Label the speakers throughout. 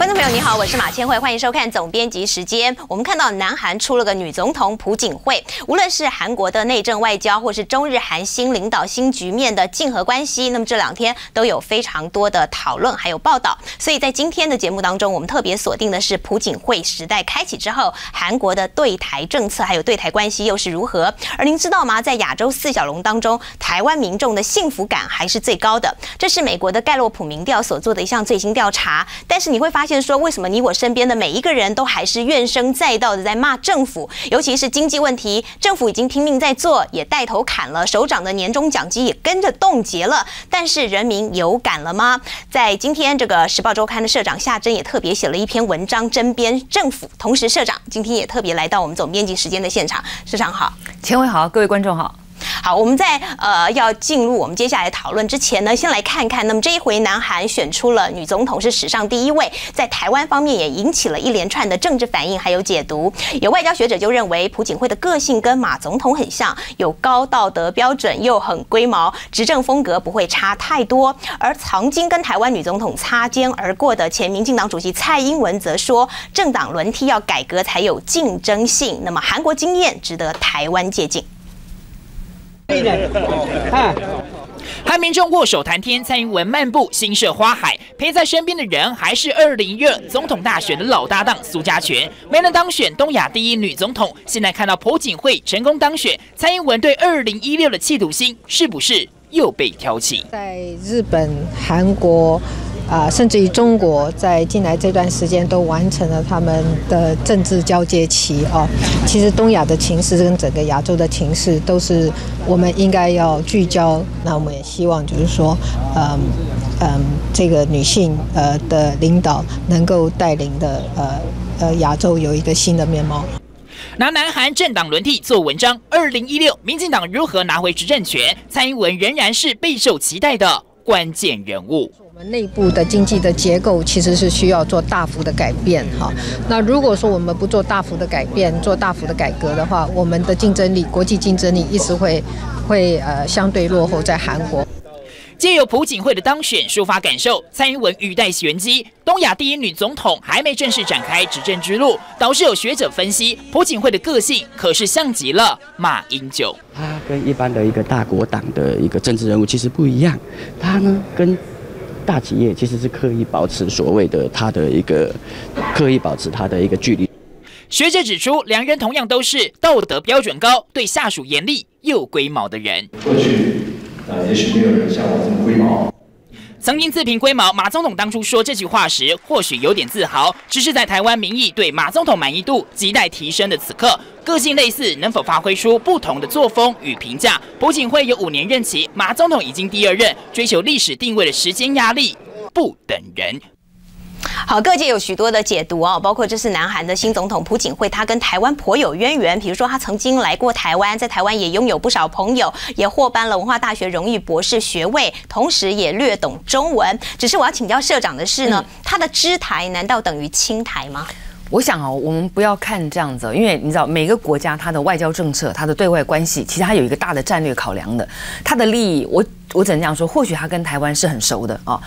Speaker 1: 观众朋友，你好，我是马千惠，欢迎收看总编辑时间。我们看到南韩出了个女总统朴槿惠，无论是韩国的内政外交，或是中日韩新领导新局面的竞合关系，那么这两天都有非常多的讨论还有报道。所以在今天的节目当中，我们特别锁定的是朴槿惠时代开启之后，韩国的对台政策还有对台关系又是如何。而您知道吗？在亚洲四小龙当中，台湾民众的幸福感还是最高的。这是美国的盖洛普民调所做的一项最新调查。但是你会发现。现说为什么你我身边的每一个人都还是怨声载道的在骂政府，尤其是经济问题，政府已经拼命在做，也带头砍了首长的年终奖金，也跟着冻结了。但是人民有感了吗？在今天这个时报周刊的社长夏珍也特别写了一篇文章，针砭政府。同时，社长今天也特别来到我们总编辑时间的现场。社长好，
Speaker 2: 前伟好，各位观众好。
Speaker 1: 好，我们在呃要进入我们接下来讨论之前呢，先来看看，那么这一回南韩选出了女总统是史上第一位，在台湾方面也引起了一连串的政治反应还有解读。有外交学者就认为，朴槿惠的个性跟马总统很像，有高道德标准又很龟毛，执政风格不会差太多。而曾经跟台湾女总统擦肩而过的前民进党主席蔡英文则说，政党轮替要改革才有竞争性。那么韩国经验值得台湾借鉴。
Speaker 3: 和民众握手谈天，蔡英文漫步新社花海，陪在身边的人还是二零一二总统大选的老搭档苏家全，没能当选东亚第一女总统。现在看到朴槿惠成功当选，蔡英文对二零一六的企图心是不是又被挑起？
Speaker 4: 在日本、韩国。啊，甚至于中国在进来这段时间都完成了他们的政治交接期哦。其实东亚的情势跟整个亚洲的情势都是我们应该要聚焦。那我们也希望就是说，嗯嗯，这个女性呃的领导能够带领的呃呃亚洲有一个新的面貌。
Speaker 3: 拿南韩政党轮替做文章，二零一六民进党如何拿回执政权？蔡英文仍然是备受期待的关键人物。
Speaker 4: 我们内部的经济的结构其实是需要做大幅的改变哈。那如果说我们不做大幅的改变，做大幅的改革的话，我们的竞争力、国际竞争力一直会会呃相对落后在韩国。
Speaker 3: 借由朴槿惠的当选抒发感受，蔡英文语带玄机，东亚第一女总统还没正式展开执政之路，导致有学者分析，朴槿惠的个性可是像极了马英九。
Speaker 5: 他跟一般的一个大国党的一个政治人物其实不一样，他呢跟。大企业其实是刻意保持所谓的他的一个刻意保持他的一个距离。
Speaker 3: 学者指出，两人同样都是道德标准高、对下属严厉又龟毛的人。
Speaker 6: 过去呃，也许没有人像我这么龟毛。
Speaker 3: 曾经自评龟毛，马总统当初说这句话时，或许有点自豪。只是在台湾民意对马总统满意度亟待提升的此刻，个性类似，能否发挥出不同的作风与评价？朴槿惠有五年任期，马总统已经第二任，追求历史定位的时间压力不等人。
Speaker 1: 好，各界有许多的解读哦，包括这是南韩的新总统朴槿惠，他跟台湾颇有渊源。比如说，他曾经来过台湾，在台湾也拥有不少朋友，也获颁了文化大学荣誉博士学位，同时也略懂中文。只是我要请教社长的是呢，他的知台难道等于亲台吗？
Speaker 2: 我想哦，我们不要看这样子，因为你知道每个国家它的外交政策、它的对外关系，其实它有一个大的战略考量的，它的利益，我我只能这样说，或许它跟台湾是很熟的啊，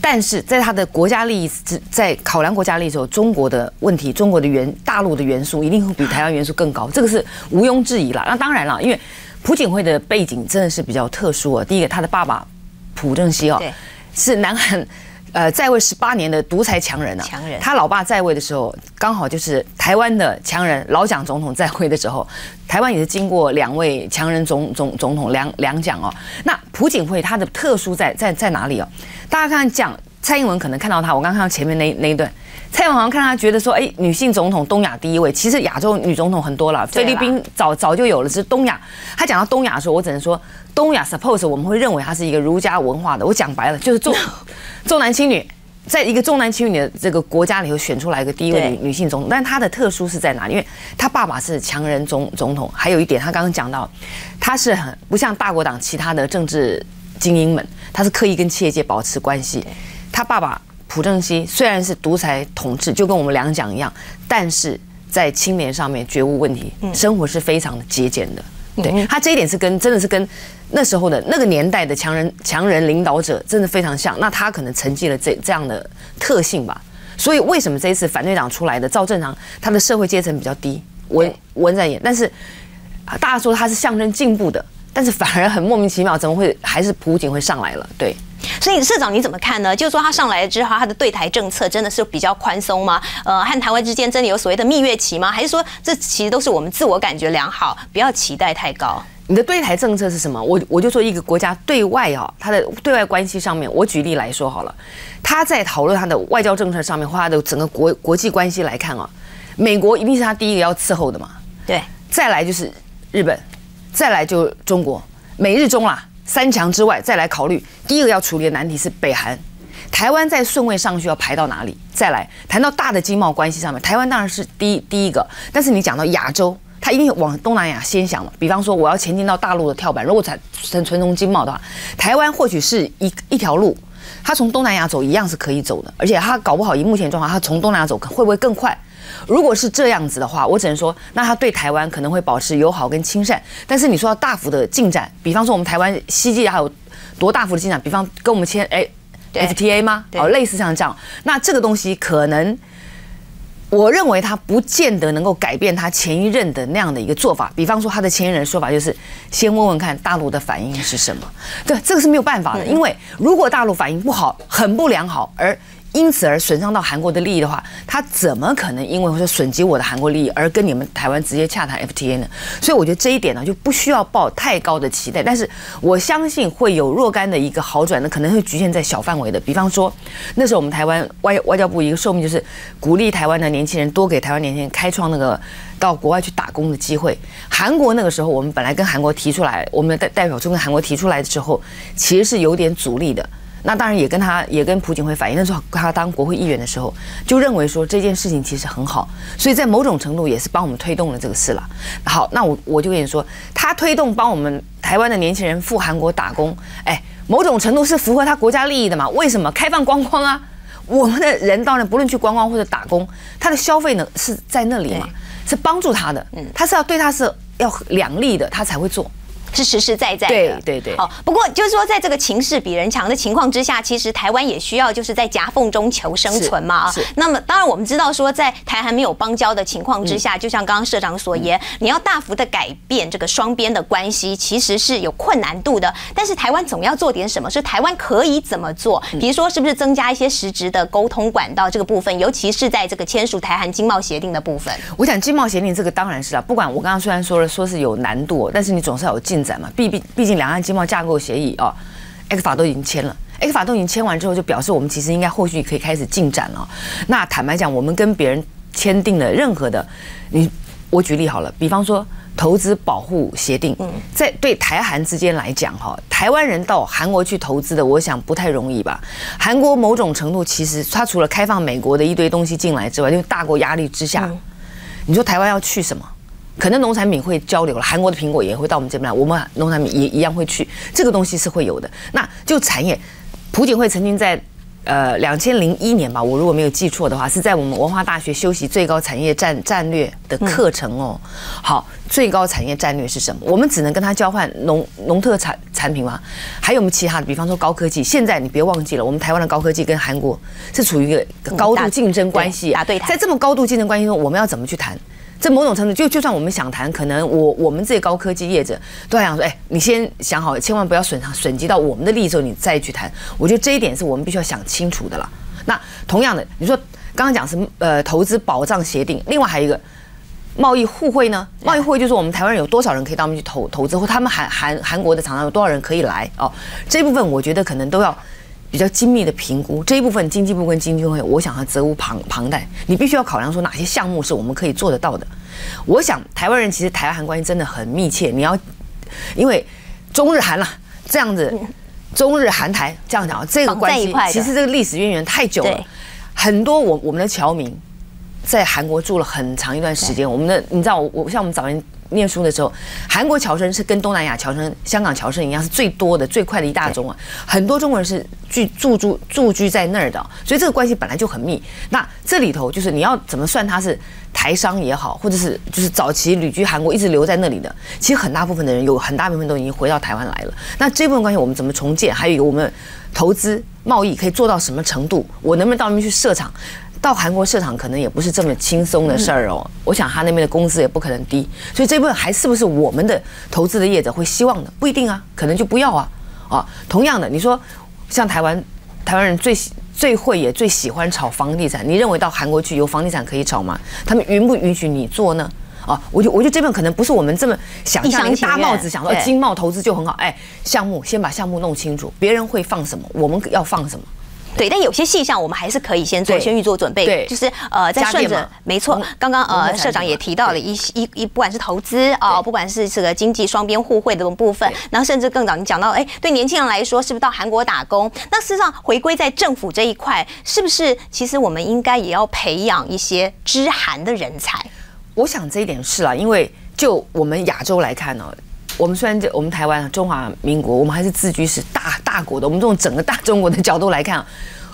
Speaker 2: 但是在它的国家利益在考量国家利益的时候，中国的问题、中国的元大陆的元素一定会比台湾元素更高，这个是毋庸置疑了。那当然了，因为朴槿惠的背景真的是比较特殊啊。第一个，他的爸爸朴正熙哦，是南韩。呃，在位十八年的独裁强人啊，
Speaker 1: 强人，
Speaker 2: 他老爸在位的时候，刚好就是台湾的强人老蒋总统在位的时候，台湾也是经过两位强人总总总统两两蒋哦。那朴槿惠她的特殊在在在哪里哦？大家看讲蔡英文可能看到他，我刚看到前面那那一段，蔡英文好像看他觉得说，哎，女性总统东亚第一位，其实亚洲女总统很多了，菲律宾早早就有了，是东亚。他讲到东亚的时候，我只能说东亚，suppose 我们会认为它是一个儒家文化的，我讲白了就是重。重男轻女，在一个重男轻女的这个国家里头选出来一个第一位女女性总统，但是她的特殊是在哪里？因为她爸爸是强人总总统，还有一点，她刚刚讲到，她是很不像大国党其他的政治精英们，她是刻意跟企业界保持关系。她爸爸朴正熙虽然是独裁统治，就跟我们两蒋一样，但是在清廉上面绝无问题，生活是非常的节俭的。对他这一点是跟真的是跟那时候的那个年代的强人强人领导者真的非常像，那他可能承继了这这样的特性吧。所以为什么这一次反对党出来的赵正常，他的社会阶层比较低，文文在寅，但是啊大家说他是象征进步的，但是反而很莫名其妙，怎么会还是朴槿惠上来了？对。
Speaker 1: 所以社长你怎么看呢？就是说他上来之后，他的对台政策真的是比较宽松吗？呃，和台湾之间真的有所谓的蜜月期吗？还是说这其实都是我们自我感觉良好，不要期待太高？
Speaker 2: 你的对台政策是什么？我我就说一个国家对外啊，它的对外关系上面，我举例来说好了，他在讨论他的外交政策上面，或他的整个国国际关系来看啊，美国一定是他第一个要伺候的嘛。
Speaker 1: 对，
Speaker 2: 再来就是日本，再来就中国，美日中啦。三强之外，再来考虑第一个要处理的难题是北韩，台湾在顺位上去要排到哪里？再来谈到大的经贸关系上面，台湾当然是第一第一个，但是你讲到亚洲，它一定往东南亚先想了。比方说我要前进到大陆的跳板，如果纯纯纯从经贸的话，台湾或许是一一条路，他从东南亚走一样是可以走的，而且他搞不好以目前状况，他从东南亚走会不会更快？如果是这样子的话，我只能说，那他对台湾可能会保持友好跟亲善。但是你说要大幅的进展，比方说我们台湾西界还有多大幅的进展？比方跟我们签哎 FTA 吗？哦，类似像这样，那这个东西可能，我认为他不见得能够改变他前一任的那样的一个做法。比方说他的前一任说法就是先问问看大陆的反应是什么。对，这个是没有办法的，因为如果大陆反应不好，很不良好，而因此而损伤到韩国的利益的话，他怎么可能因为或者损及我的韩国利益而跟你们台湾直接洽谈 FTA 呢？所以我觉得这一点呢就不需要抱太高的期待，但是我相信会有若干的一个好转，那可能会局限在小范围的。比方说，那时候我们台湾外外交部一个寿命就是鼓励台湾的年轻人多给台湾年轻人开创那个到国外去打工的机会。韩国那个时候我们本来跟韩国提出来，我们的代代表就跟韩国提出来的时候，其实是有点阻力的。那当然也跟他也跟朴槿惠反映，那时候他当国会议员的时候，就认为说这件事情其实很好，所以在某种程度也是帮我们推动了这个事了。好，那我我就跟你说，他推动帮我们台湾的年轻人赴韩国打工，哎，某种程度是符合他国家利益的嘛？为什么开放观光啊？我们的人当然不论去观光或者打工，他的消费呢是在那里嘛，是帮助他的，嗯，他是要对他是要两利的，他才会做。
Speaker 1: 是实实在在的，
Speaker 2: 对对对。
Speaker 1: 好，不过就是说，在这个情势比人强的情况之下，其实台湾也需要就是在夹缝中求生存嘛。是。那么，当然我们知道说，在台韩没有邦交的情况之下，就像刚刚社长所言，你要大幅的改变这个双边的关系，其实是有困难度的。但是台湾总要做点什么，是台湾可以怎么做？比如说，是不是增加一些实质的沟通管道这个部分，尤其是在这个签署台韩经贸协定的部分。
Speaker 2: 我想经贸协定这个当然是啊，不管我刚刚虽然说了说是有难度，但是你总是要有进。展嘛，毕毕毕竟两岸经贸架构协议哦，X 法都已经签了，X 法都已经签完之后，就表示我们其实应该后续可以开始进展了。那坦白讲，我们跟别人签订了任何的，你我举例好了，比方说投资保护协定，在对台韩之间来讲哈，台湾人到韩国去投资的，我想不太容易吧。韩国某种程度其实它除了开放美国的一堆东西进来之外，因为大国压力之下，你说台湾要去什么？可能农产品会交流了，韩国的苹果也会到我们这边来，我们农产品也一样会去，这个东西是会有的。那就产业，朴槿惠曾经在呃两千零一年吧，我如果没有记错的话，是在我们文化大学修习最高产业战战略的课程哦。好，最高产业战略是什么？我们只能跟他交换农农特产产品吗？还有没有其他的？比方说高科技，现在你别忘记了，我们台湾的高科技跟韩国是处于一个高度竞争关系，
Speaker 1: 打对台。
Speaker 2: 在这么高度竞争关系中，我们要怎么去谈？这某种程度，就就算我们想谈，可能我我们这些高科技业者都还想说，哎，你先想好，千万不要损伤损及到我们的利益之后，你再去谈。我觉得这一点是我们必须要想清楚的了。那同样的，你说刚刚讲是呃投资保障协定，另外还有一个贸易互惠呢？贸易互惠就是我们台湾人有多少人可以到我们去投投资，或他们韩韩韩国的厂商有多少人可以来哦？这部分我觉得可能都要。比较精密的评估这一部分，经济部跟经济会，我想它责无旁旁贷。你必须要考量说哪些项目是我们可以做得到的。我想台湾人其实台韩关系真的很密切。你要因为中日韩了这样子，中日韩台这样讲，这个关系其实这个历史渊源太久了。很多我我们的侨民在韩国住了很长一段时间。我们的你知道，我我像我们早年。念书的时候，韩国侨生是跟东南亚侨生、香港侨生一样，是最多的、最快的一大宗啊。很多中国人是居住住住居在那儿的，所以这个关系本来就很密。那这里头就是你要怎么算他是台商也好，或者是就是早期旅居韩国一直留在那里的，其实很大部分的人有很大部分都已经回到台湾来了。那这部分关系我们怎么重建？还有一个我们投资贸易可以做到什么程度？我能不能到那边去设厂？到韩国市场可能也不是这么轻松的事儿哦。我想他那边的工资也不可能低，所以这部分还是不是我们的投资的业者会希望的？不一定啊，可能就不要啊。啊，同样的，你说像台湾，台湾人最喜最会也最喜欢炒房地产，你认为到韩国去有房地产可以炒吗？他们允不允许你做呢？啊，我就我觉得这边可能不是我们这么想象一个大帽子，想说
Speaker 1: 对
Speaker 2: 经贸投资就很好。哎，项目先把项目弄清楚，别人会放什么，我们要放什么。
Speaker 1: 对，但有些细项我们还是可以先做，先预做准备。
Speaker 2: 对
Speaker 1: 就是呃，在顺着没错。刚刚呃，社长也提到了一一一，不管是投资啊，
Speaker 2: 对
Speaker 1: 不管是这个经济双边互惠的部分
Speaker 2: 对，
Speaker 1: 然后甚至更早你讲到，哎，对年轻人来说，是不是到韩国打工？那事实上回归在政府这一块，是不是其实我们应该也要培养一些知韩的人才？
Speaker 2: 我想这一点是啦，因为就我们亚洲来看呢、我们虽然这我们台湾中华民国，我们还是自居是大大国的，我们从整个大中国的角度来看啊，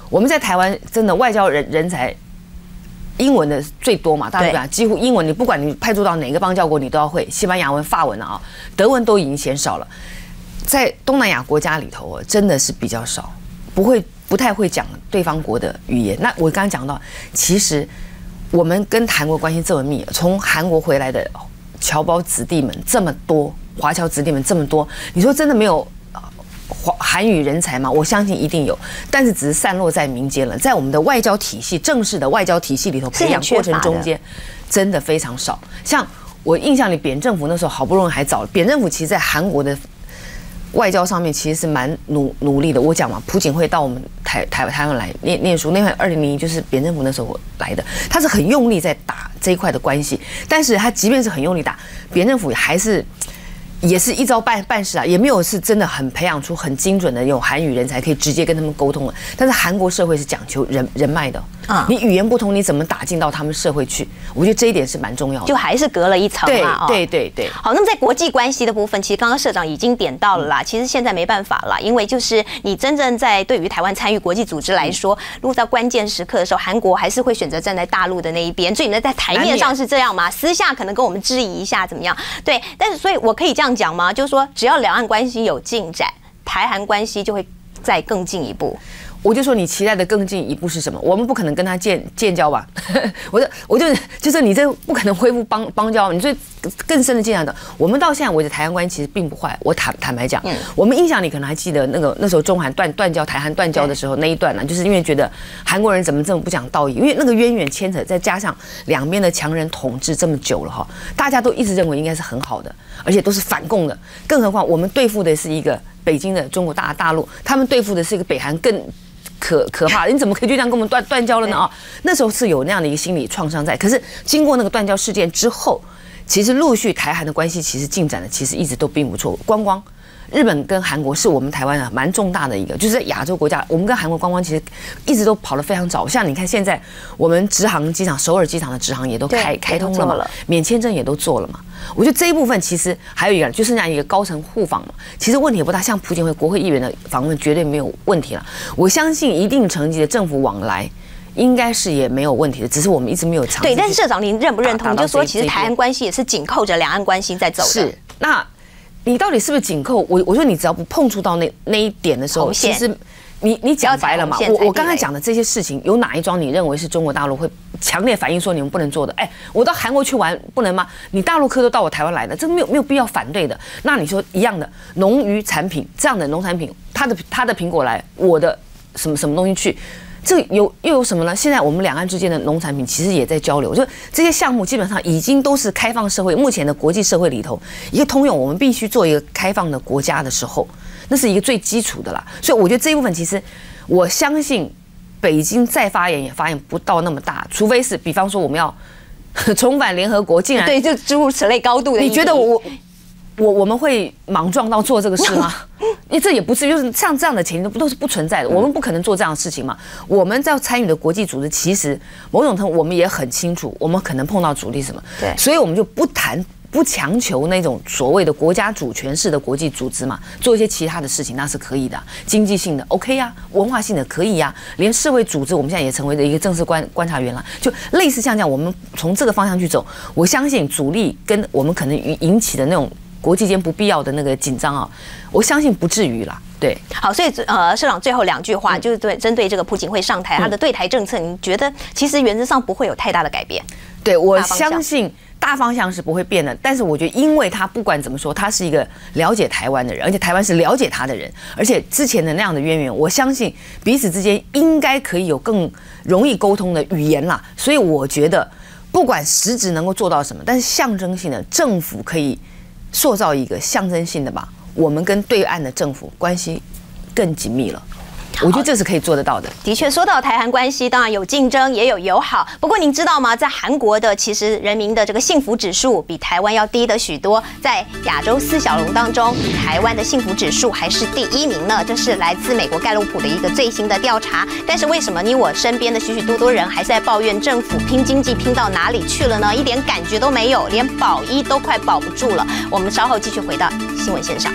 Speaker 2: 我们在台湾真的外交人人才。英文的最多嘛，大家
Speaker 1: 对
Speaker 2: 讲几乎英文，你不管你派驻到哪个邦交国，你都要会西班牙文、法文啊，德文都已经嫌少了。在东南亚国家里头，真的是比较少，不会不太会讲对方国的语言。那我刚刚讲到，其实我们跟韩国关系这么密，从韩国回来的侨胞子弟们这么多，华侨子弟们这么多，你说真的没有韩语人才吗？我相信一定有，但是只是散落在民间了，在我们的外交体系、正式的外交体系里头培养过程中间，真的非常少。像我印象里，扁政府那时候好不容易还找了，扁政府其实在韩国的外交上面其实是蛮努努力的。我讲嘛，朴槿惠到我们台台台湾来念念书，那会二零零一就是扁政府那时候来的，他是很用力在打这一块的关系。但是他即便是很用力打，扁政府还是。也是一招半办事啊，也没有是真的很培养出很精准的有韩语人才，可以直接跟他们沟通了。但是韩国社会是讲求人人脉的
Speaker 1: 啊
Speaker 2: 啊，你语言不通，你怎么打进到他们社会去？我觉得这一点是蛮重要的。
Speaker 1: 就还是隔了一层
Speaker 2: 对
Speaker 1: 嘛，哦
Speaker 2: 对对对。
Speaker 1: 好，那么在国际关系的部分，其实刚刚社长已经点到了啦。其实现在没办法了，因为就是你真正在对于台湾参与国际组织来说，如果到关键时刻的时候，韩国还是会选择站在大陆的那一边。所以你们在台面上是这样嘛？私下可能跟我们质疑一下怎么样？对，但是所以我可以这样讲吗？就是说，只要两岸关系有进展，台韩关系就会再更进一步。
Speaker 2: 我就说你期待的更进一步是什么？我们不可能跟他建建交吧？我就我就就是你这不可能恢复邦邦交，你最更深的进展的。我们到现在为止，台湾关系其实并不坏。我坦坦白讲，我们印象里可能还记得那个那时候中韩断断交、台韩断交的时候那一段呢，就是因为觉得韩国人怎么这么不讲道义，因为那个渊源牵扯，再加上两边的强人统治这么久了哈，大家都一直认为应该是很好的，而且都是反共的。更何况我们对付的是一个北京的中国大大陆，他们对付的是一个北韩更。可可怕，你怎么可以就这样跟我们断断交了呢？啊，那时候是有那样的一个心理创伤在。可是经过那个断交事件之后，其实陆续台韩的关系其实进展的其实一直都并不错。光光日本跟韩国是我们台湾啊蛮重大的一个，就是在亚洲国家，我们跟韩国观光其实一直都跑得非常早。像你看现在我们直航机场，首尔机场的直航也都开开通了嘛免签证也都做了嘛。我觉得这一部分其实还有一个，就剩下一个高层互访嘛，其实问题也不大。像朴槿惠国会议员的访问绝对没有问题了。我相信一定层级的政府往来。应该是也没有问题的，只是我们一直没有尝试。
Speaker 1: 对，但是社长您认不认同？就说其实台湾关系也是紧扣着两岸关系在走的。
Speaker 2: 是，那你到底是不是紧扣？我我说你只要不碰触到那那一点的时候，其实你你讲白了嘛我我刚才讲的这些事情，有哪一桩你认为是中国大陆会强烈反映说你们不能做的？哎，我到韩国去玩不能吗？你大陆客都到我台湾来的，这个没有没有必要反对的。那你说一样的农渔产品这样的农产品，他的他的苹果来，我的什么什么东西去？这有又有什么呢？现在我们两岸之间的农产品其实也在交流，就这些项目基本上已经都是开放社会，目前的国际社会里头一个通用，我们必须做一个开放的国家的时候，那是一个最基础的啦。所以我觉得这一部分其实我相信北京再发言也发言不到那么大，除非是比方说我们要重返联合国，竟然
Speaker 1: 对，就诸如此类高度的。
Speaker 2: 你觉得我我我们会莽撞到做这个事吗？因为这也不是，就是像这样的情形不都是不存在的，我们不可能做这样的事情嘛。我们在参与的国际组织，其实某种程度我们也很清楚，我们可能碰到阻力什么，
Speaker 1: 对
Speaker 2: 所以我们就不谈。不强求那种所谓的国家主权式的国际组织嘛，做一些其他的事情那是可以的，经济性的 OK 呀、文化性的可以呀、连世卫组织我们现在也成为了一个正式观观察员了，就类似像这样，我们从这个方向去走，我相信阻力跟我们可能引引起的那种国际间不必要的那个紧张啊，我相信不至于啦。对，
Speaker 1: 好，所以呃，社长最后两句话就是对针对这个朴槿惠上台，他的对台政策，你觉得其实原则上不会有太大的改变？
Speaker 2: 对我相信大方向是不会变的，但是我觉得，因为他不管怎么说，他是一个了解台湾的人，而且台湾是了解他的人，而且之前的那样的渊源，我相信彼此之间应该可以有更容易沟通的语言啦。所以我觉得，不管实质能够做到什么，但是象征性的政府可以塑造一个象征性的吧，我们跟对岸的政府关系更紧密了。我觉得这是可以做得到的。
Speaker 1: 的确，说到台韩关系，当然有竞争，也有友好。不过您知道吗？在韩国的其实人民的这个幸福指数比台湾要低的许多。在亚洲四小龙当中，台湾的幸福指数还是第一名呢。这是来自美国盖洛普的一个最新的调查。但是为什么你我身边的许许多多人还在抱怨政府拼经济拼到哪里去了呢？一点感觉都没有，连保一都快保不住了。我们稍后继续回到新闻线上。